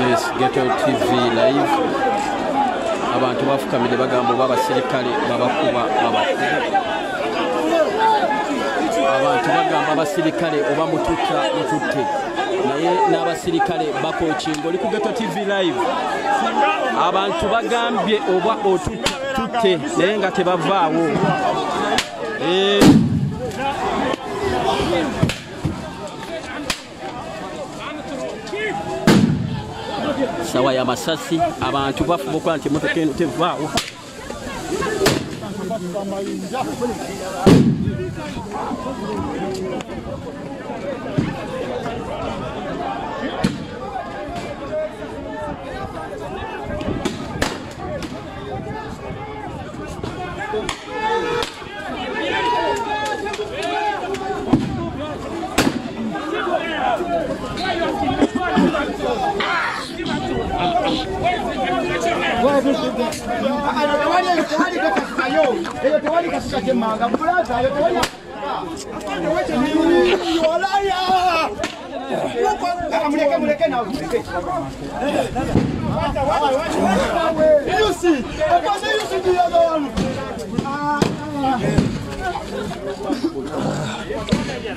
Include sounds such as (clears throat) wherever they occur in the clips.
yes geto tv live. Abantu bafukamire bagamba oba abasirikale babakuba babakuba abantu bagamba abasirikale oba mututta mututte. Naye n'abasirikale bakokinga oli ku geto tv live. Abantu bagambye oba otutta tutte naye nga tebavaawo sawa ya masasi. Abantu bafuba okukola nti emotoka eno tevaawo Yeah.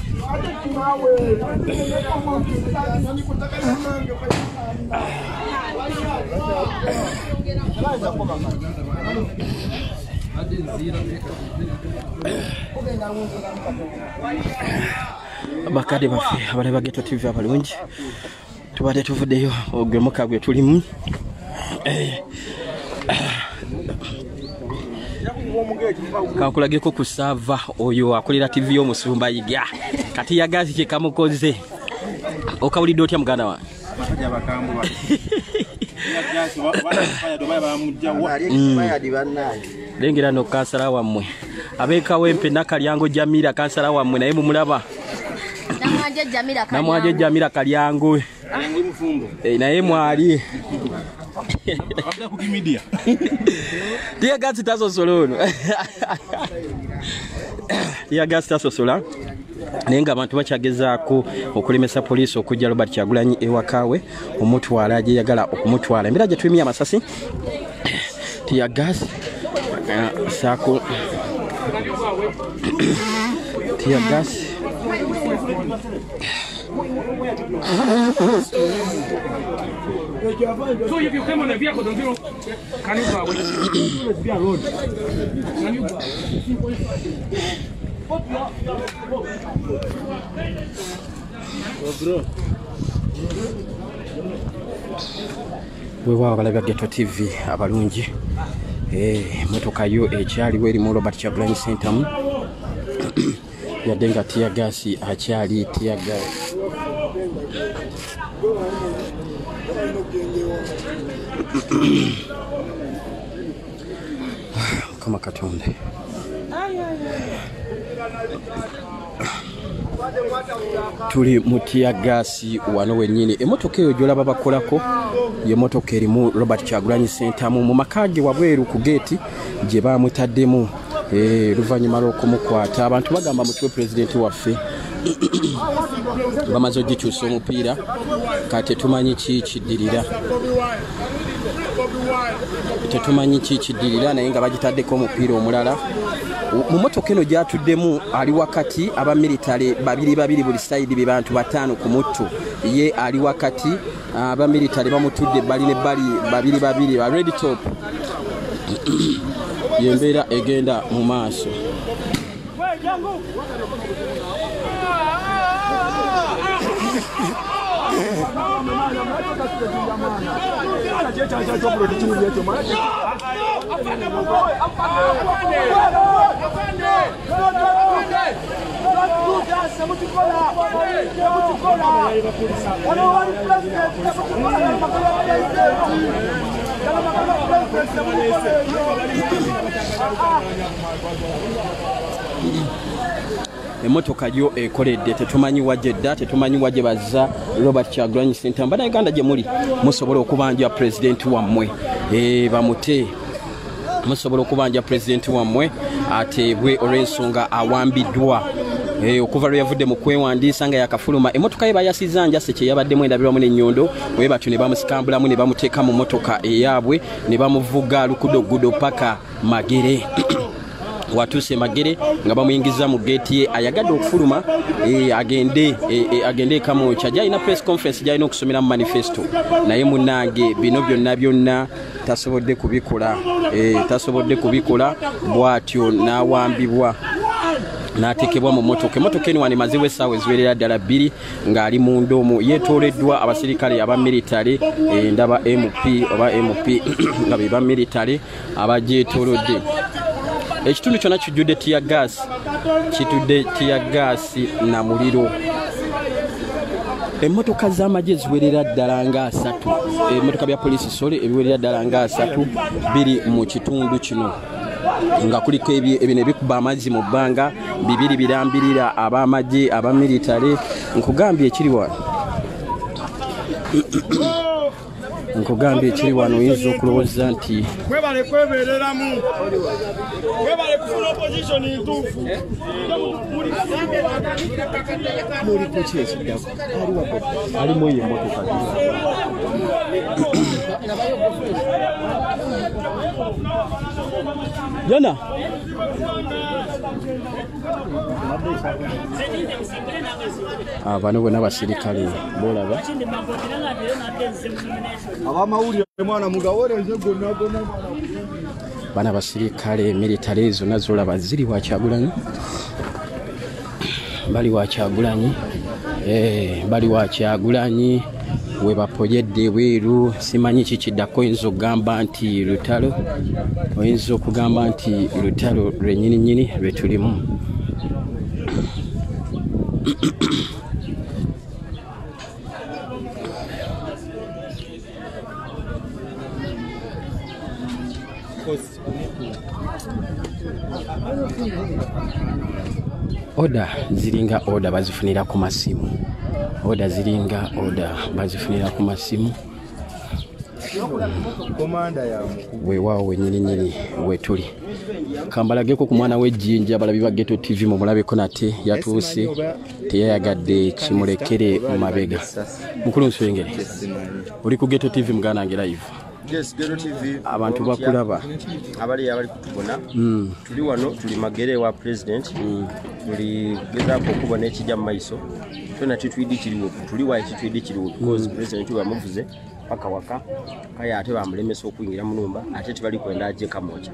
bakadde baffe abalaba geto tv abalungi tubadde tuvuddeyo ogwemuka gwe tulimu. Kankulageko ku saava oyo akolera tv y'omusumba yiga kati yagazi kyekamukoze okawulidde otya muganda wange abasajja bakambwe bali. Yagasi, ba- bana- bana bamugjawa. lengera no kansala wammwe. Abekawempe nakalyango jamira kansala wammwe naye mumulaba. Namwaje (laughs) jamira Kalyango. Eh, naye mwali. Abda ku media. (laughs) tiyagasi tasosola ono. (laughs) Tiyagasi tasosola naye nga abantu bakyagezaako okulemesa poliisi okujja robert kyagulanyi ewakawe omutwala gyeyagala okumutwala embeera gye tulimi amasasi tiyagasi saako tiyagasi So if you come on a vehicle, don't you? Can you go away? Can you go? Weewaawo abalabya geto tv abalungi. Eh, motoka yo ekyaliwo erimu robert kyagulanyi centamu (clears throat) yadde nga tiyagasi akyali tiyagasi mukama (clears throat) katonda tuli mu tiyagasi wano wennyini. Emotoka eyo gyolaba bakolako ye motoka erimu robert kyagulanyi sentamu mu maka ge wabweru ku geeti gye bamutaddemu Eh, oluvannyuma lw'okumukwata abantu bagamba mutwe pulezidenti waffe bamaze ogikyusa omupiira kati tetumanyi ki kiddirira. Tetumanyi ki kiddirira naye nga bagitaddeko omupiira omulala mu motoka eno gyatuddemu ali wakati abamilitale babiri babiri buli sayidi be bantu bataano ku mutto ye ali wakati abamilitale bamutudde ebbali nebbali babiri babiri ba red top yembeera egenda mu maaso emotoka yo ekoledde tetumanyi wagye dda tetumanyi wagye bazza. Robert kyagulanyi sentamu bannayuganda gye muli. Musobola okubanja pulezidenti wammwe. Eh, bamute musobola okubanja pulezidenti wammwe ateebwe olw'ensonga awambiddwa. Eh, okuva lwe yavudde mu kwewandiisa nga yakafuluma emotoka ye bayasiza njase kyeyabaddemu endabirwamu n'ennyondo. Bwe batyo ne bamusikambulamu ne bamuteeka mu motoka eyaabwe ne bamuvuga lukudogudo paka magere watuuse magere nga bamuyingiza mu geeti ye. Ayagadde okufuluma eh, agende eh, eh, agende ekamwokya gyalina press conference gyalina okusomeramu manifesto. Naye munange bino byonna byonna tasobodde kubikola tasobodde kubikola bw'atyo n'awambibwa n'ateekebwa mu motoka emotoka eno wano emazewo essaawa eziwerera ddala bbiri ng'ali mu ndoomu. Yeetooloddwa abasirikale aba militale ndaba mp oba mp (coughs) nga be ba militale abagyetoolodde ekitundu kyonna kijjudde tiyagaasi kitudde tiyagaasi na muliro. Emmotoka z'amagye ziwerera ddala nga asatu. Emmotoka bya poliisi sole ebiwerera ddala nga asatu biri mu kitundu kino. Nga kuliko ebino ebikuba amazzi mu bbanga bibiri birambirira ab'amagye abamilitale nkugambye ekiri wano nkugambye ekiri wano oyinza okulowooza nti mwebale kwebereramu mwebale kufuna opposition ntuufu. Muliko ki ekiddako alimu eyo emotoka (coughs) (coughs) jona Ah, bano bwena basirikale bolaba. Abamawulire mwana mugawoleeze gonna gonna bana basirikale militale zonna zolaba ziri wakyagulanyi bali wakyagulanyi eh, bali wakyagulanyi webapoyedde bweru simanyi kikiddako oyinza okugamba nti lutalo oyinza okugamba nti lutalo lwenyininyini lwetulimu oda ziringa oda bazifunira ku masimu oda ziringa oda bazifunira ku masimu. Weewaawo wenyininyini wetuli kambalageko ku mwana w'ejjinja balabi ba geto tv mumulabeko nate yatuuse teyayagadde kimulekere mu mabega. Mukulu nswengere oli ku geto tv muganange live yes gero tv Abantu bakulaba. abali abali kutubona. Tuli wano tuli magere wa president. Tuli gezaako okubona ekijja mu maiso. Tona kitwidi kiriwo tuli wa ekitwidi kiriwo because president we bamuvuze paka waka. Kaya ate bamulemesa okuyingira mu numba ate tebali kwenda ajje kamokya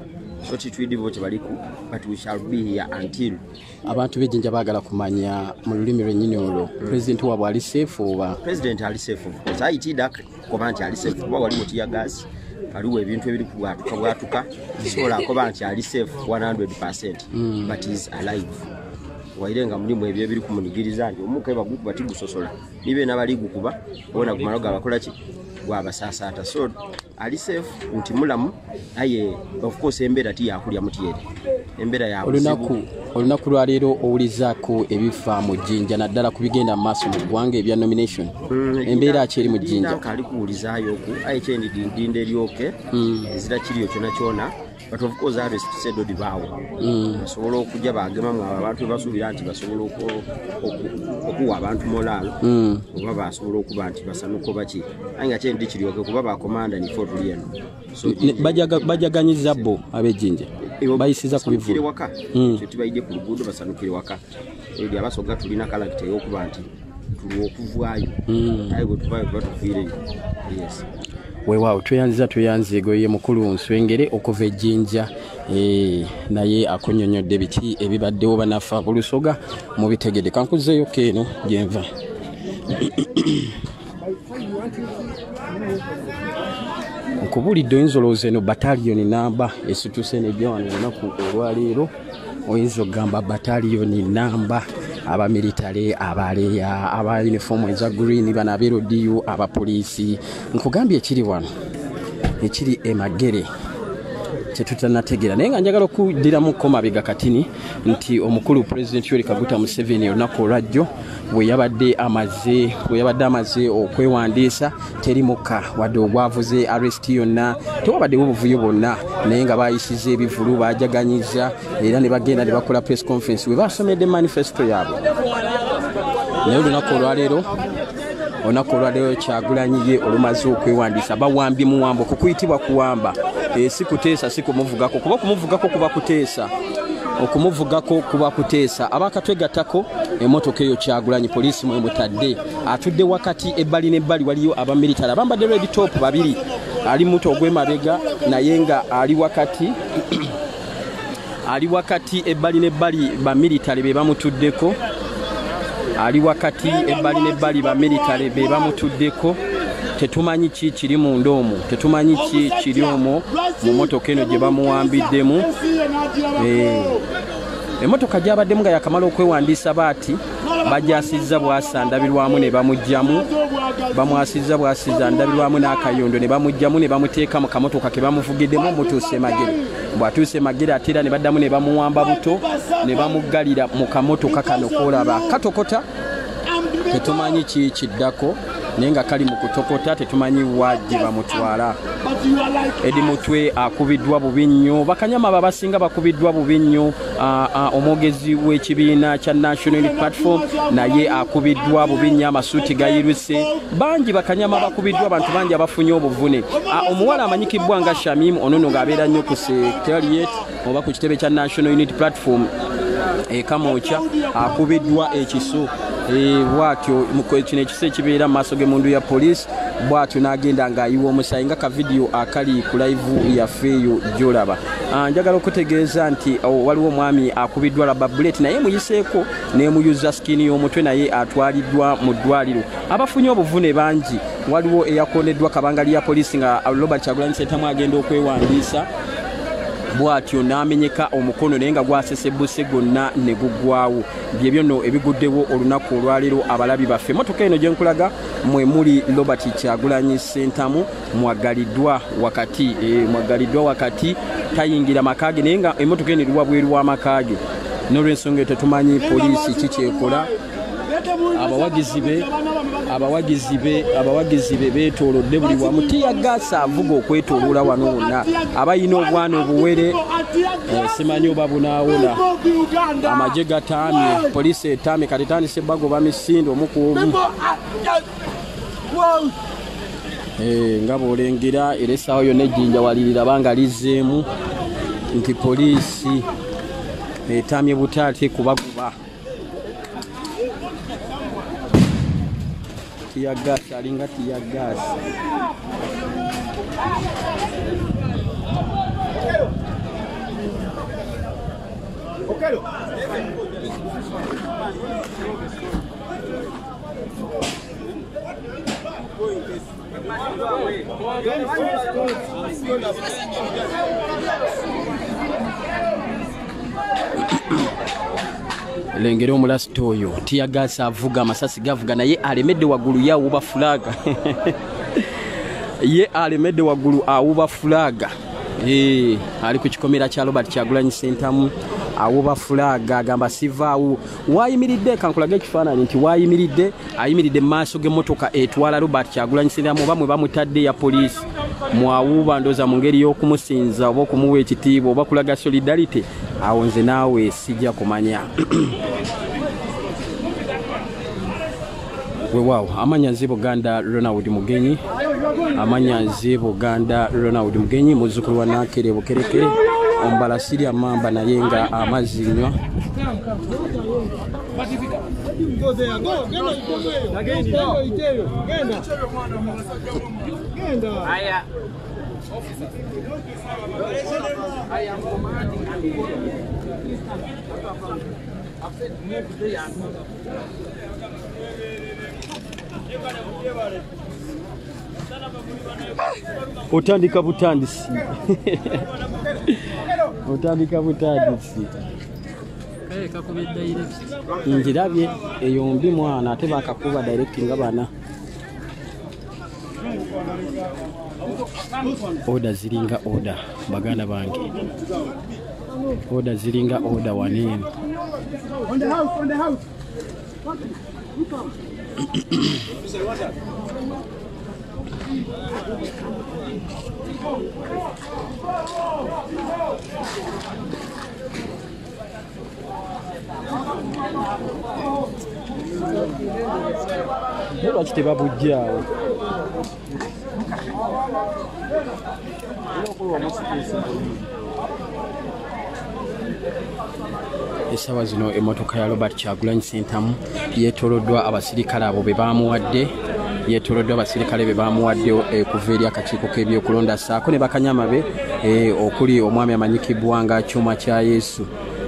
so titwidi bo tebaliku but we shall be here until abantu b'ejjinja baagala kumanya mu lulimi lwennyini olwo pulezidenti waabwe ali seefu oba? President ali safe of course. Ayitidde akoba nti ali safe. Kuba waliwo tiya gas waliwo ebintu ebiri kubwatuka bwatuka kisobola akoba nti ali safe 100 but is alive. Waire nga mulimu ebyo ebiri kumunigiriza nti omuka bagukuba tigusosola nibe nabali gukuba bona gumala gabakola ki gwabasasaata. So ali safe nti mulamu aye of course embeera tiyakulya mutyere. Embeera ya olunaku buzibu olunaku lwaleero owulizaako ebifa mu jjinja naddala ku bigenda mu maaso mu ggwanga ebya nomination. Embeera ki eri mu jjinja. nkaali kuwulizaayoku aye kyendidinda eryoke but of course arrest said odibaawo basobola okujja bagemamu abo abantu bebasuubira nti basobola oku- oku- okuwa abantu molaalo oba basobola okuba nti basanuko baki aye nga kyendi kiryoke kuba bakomanda nifo tuli eno bajaganyiza bo ab'ejjinja bayisiza ku bivulu waka. Mm. kyo tibayidde ku luguudo basanukire waka. Eri abasoga tulina kalakita ey'okuba nti Mm. aye bwe tuvaayo tuba tufiireyo yes weewaawo tweyanziza tweyanziego ye mukulu nswengere okuva ejjinja eh, naye akunnyonnyodde biki ebibaddewo banafa bulusoga mubitegedde kankuzeeyo keeno gyenva nkubulidde oyinza olowooza eno bataliyoni namba esituse nejja wano olunaku olwaleero. Oyinza okugamba bataliyoni namba abamilitale abaleya aba uniform eza green bano abeerodiyo abapoliisi nkugambye ekiri wano ekiri emagere kyetutanategeera naye nga njagala okuddiramuko mabega katini nti omukulu pulezidenti yoweri kaguta museveni olunaku olwajjo bwe yabadde amaze bwe yabadde amaze okwewandiisa teri mukka wadde ogwavuze arrest yonna tewabaddewo obuvuyo bwonna. Naye nga bayisiza ebivulu bajaganyiza era ne bagenda ne bakola press conference we basomedde manifesto yaabwe. Naye olunaku olwaleero olunaku olwaleero kyagulanyi ye olumaze okwewandiisa. Bawambye muwambo kukuyitibwa kuwamba. Eh, si kuteesa si kumuvugako. Kuba okumuvugako kuba kuteesa okumuvugako kuba kuteesa abakatwegattako emotoka eyo kyagulanyi poliisi mwemutadde atudde wakati ebbali n'ebbali waliyo abamilitale abambadde red top babiri. Ali muto ogw'emabega naye nga ali wakati (clears throat) ali wakati ebbali n'ebbali bamilitale be bamutuddeko. Ali wakati ebbali n'ebbali bamilitale be bamutuddeko tetumanyi ki kiri munda omwo tetumanyi ki kiri omwo mu motoka eno gye bamuwambiddemu? Eh, emmotoka gyabaddemu nga yakamala okwewandiisa baati bajasizza bwasa ndabirwamu ne bamugjamu bamwasizza bwasiza ndabirwamu n'akayondo ne bamugjamu ne bamuteeka mu kamotoka ke bamuvugiddemu mutuuse magere. Bw'atuuse magere ate era ne baddamu ne bamuwamba buto ne bamuggalira mu kamotoka kano koolaba katokota tetumanyi ki kiddako naye nga kali mu kutokota tetumanyi wa gye bamutwala. Edi mutwe akubiddwa bubi nnyo. Bakanyama abo abasinga bakubiddwa bubi nnyo. Omwogezi w'ekibiina kya national Unity platform naye akubiddwa bubi nnyo. Amasuuti gayiruse. Bangi bakanyama bakubiddwa abantu bangi abafunye obuvune. Omuwala amanyikibwa nga shamim onono ng'abeera nnyo ku secretariat oba ku kitebe kya national unity platform ekamokya akubiddwa ekiso Eh, bwatyo mu- kino ekiso ekibeera mu maaso g'emundu ya poliisi bwatyo n'agenda ng'ayiwa omusayi nga kavidiyo akali ku live yaffe eyo gyolaba. Ah, njagala okutegeeza nti oh, waliwo omwami akubiddwa laba bulet naye muyiseeko nemuyuza sikini y'omutwe naye atwaliddwa mu ddwaliro. Abafunye obuvune bangi waliwo eyakondeddwa kabangali ya poliisi nga robert kyagulanyi sentamu agenda okwewandiisa bwatyo n'amenyeka omukono naye nga gwasesebuse gwonna ne guggwawo byebyo nno ebiguddewo olunaku olwaleero abalabi baffe. Emotoka eno gye nkulaga mwe muli robert kyagulanyi sentamu mwagaliddwa wakati. Eh, mwagaliddwa wakati tayingira makaage naye nga emotoka eno eriwa bweru w'amakaage n'olwensonga eyo tetumanyi poliisi kikyekola abawagizi be abawagizi be abawagizi be beetoolodde buli wamu. Tiyagaasa avuga okwetooloola wano wonna. Abayina obwana obuwere eh, simanyi oba bunaawona. Amagye gataamye poliisi etaamye kati tandise bagoba misinde omu ku omu Eh, nga bw'olengera era essaawa yonna ejjinja walirira banga lizzeemu nti poliisi etamye butaate kubaguba tiyagasi alinga tiyagasi lengera omulasita oyo tiyagasi avuga amasasi gavuga naye alemedde waggulu ye awuba fulaga. (laughs) Ye alemedde waggulu awuba fulaga. Eh, ali ku kikomera kya robert kyagulanyi sentamu awuba fulaga agamba sivaawo. Wayimiridde kankulage ekifaananyi nti wayimiridde ayimiridde mu maaso g'emmotoka etwala robert kyagulanyi sentamu oba mwe bamutadde ya poliisi. Mwawuba ndooza mu ngeri y'okumusinza oba okumuwa ekitiibwa oba kulaga solidarity awo nze naawe sijja kumanya. Wewaawo amanya nze buganda ronald mugenyi amanya nze buganda ronald mugenyi muzzukulu wa nakere bukerekere ombala sirya mamba naye nga amazzi nywa otandika butandisi. Otandika butandisi. Njirabye eyombi mwana ate bakakuba direct nga bana oda ziringa oda baganda bange. Oda ziringa oda waneeni naye lwaki tebabujjaawo essaawa zino emmotoka ya robert kyagulanyi sentamu yeetoloddwa abasirikale abo be bamuwadde yeetoloddwa abasirikale be bamuwadde eh, kuva eri akakiiko k'ebyokulonda saako ne bakanyama be eh, okuli omwami amanyikibwa nga kyuma kya yesu.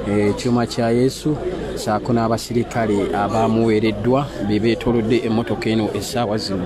Eh, kyuma kya yesu saako n'abasirikale abamuweereddwa be beetolodde emmotoka eno essaawa zino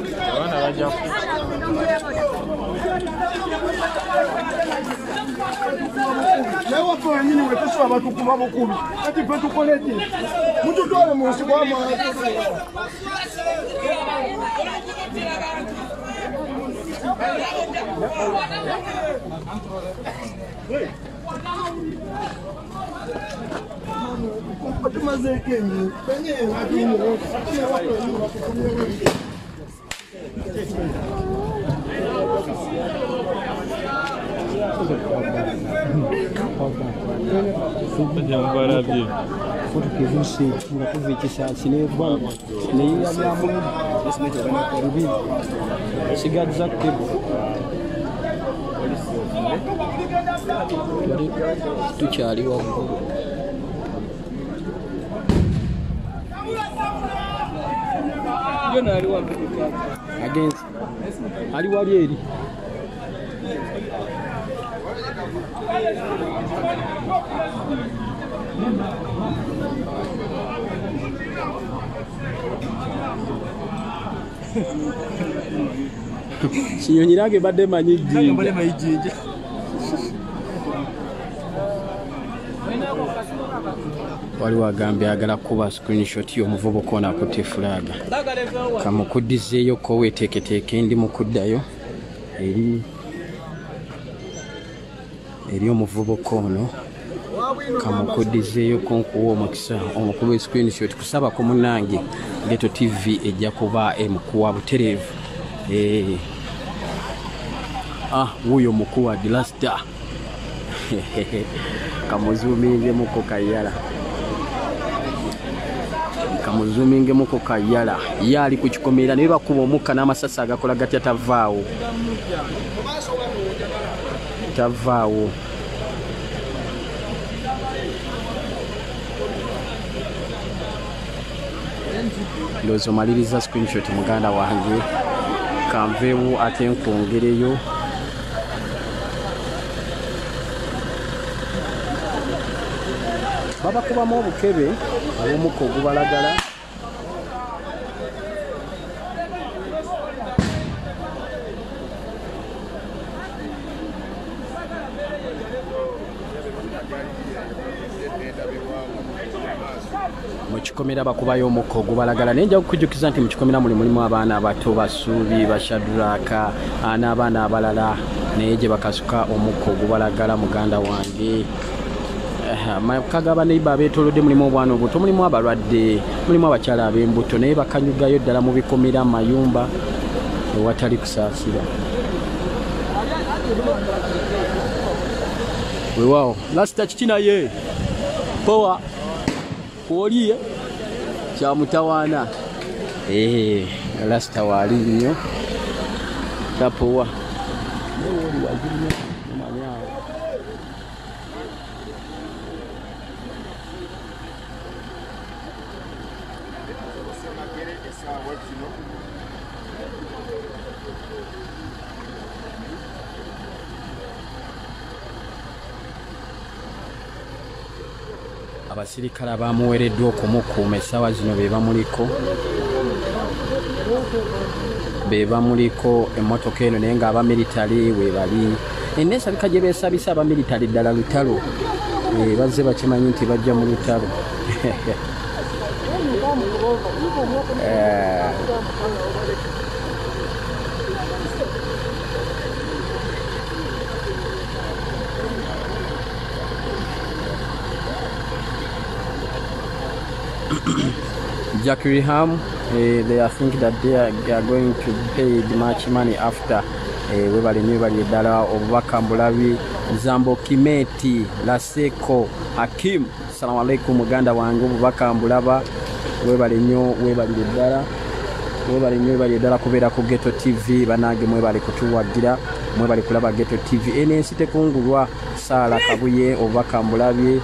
Joana, ela já. Lewa kwa nini wepesi wa watu kuma bokumi ati petu koleti mtu dole musi kwa é Otumazekeni penye. Waffe wenyini batukubyeko fotukevuse nga kuva ekisasi negwa neyiyabyamu bibiri sigazza kebo tuli tukyali waggulu agenzi ali wali eri kinyonyi nange badde manyi jjinja. Waliwo agambye agala kuba screenshot y'omuvubuka ono akutte fulaga kamukuddizeeyo ko weeteeketeeke ndi mukuddayo eri eri omuvubuka ono kamukuddizeeyo ko nkuwa omukisa omukulu w'escreenshot kusabako munnange leto tv ejja kuba emukuwa butereevu. Ah wuuyo mukuwa dilasta (laughs) kamuzuumingemuko kayala. Kamuzuumingemuko kayala. Ye ali ku kikomera naye bakuba omukka n'amasasi agakola gatya tavaawo. Tavaawo ndowooza omaliriza screenshot muganda wange. Kanveewo ate nkwongereyo. Babakubamu obukebe obumuka ogubalagala. Kikomera bakubayo omukka ogubalagala naye nja kukujjukiza nti mu kikomera muli mulimu abaana abato basuubi bashaduraka ah, n'abaana abalala. Naye gye bakasuka omukka ogubalagala muganda wange. Eh, amaka g'abaneiba abeetolodde mulimu obwana obuto mulimu abalwadde mulimu abakyala ab'embuto naye bakanyugayo ddala mu bikomera mu mayumba ewatali kusaasira. Weewaawo. Lasita kiki naye? Powa kwoliye kyamutawaana lasita waali nnyo. Tapowa abasirikale abamuweereddwa okumukuuma essaawa zino be bamuliko. Be bamuliko emmotoka eno naye nga abamilitale weebali eneesabika gye beesabisa abamilitale ddala lutalo. Eh, bazze bakimanyi nti bajja mu lutalo (laughs) Eh, Jack Riham, eh, they are think that they are, they are going to pay much money after eh, webale nnyo webali eddala obubaka mbulabi zambo kimeti laseko hakim. Salamu alaikum muganda wange obubaka mbulaba. Webale nnyo webalire eddala webale nnyo webali eddala kubeera ku geto tv banange mwebali kutuwagira mwebali kulaba geto tv eno ensi tekungulwa saala kabuye obubaka mbulabye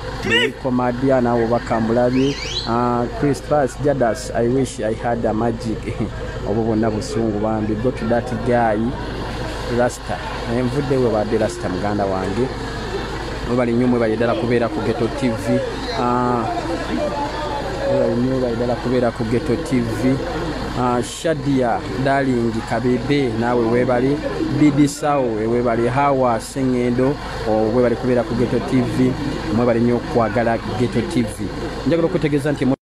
komadia nawe obubaka mbulabye Ah, Christmas Jadas I wish I had a magic. (laughs) Obwo bwonna busungu bambi. Go to that guy Rasta. Naye nvudde we badde Rasta muganda wange. Mwebali nnyo mwebali ddala kubeera ku geto tv Ah, mwebali nnyo mwebali ddala kubeera ku geto tv shadia darling kabebe naawe weebali bidisawo ewebali hawa sengendo webali kubeera ku geto tv mwebali nnyo okwagala geto tv njagala okutegeeza nti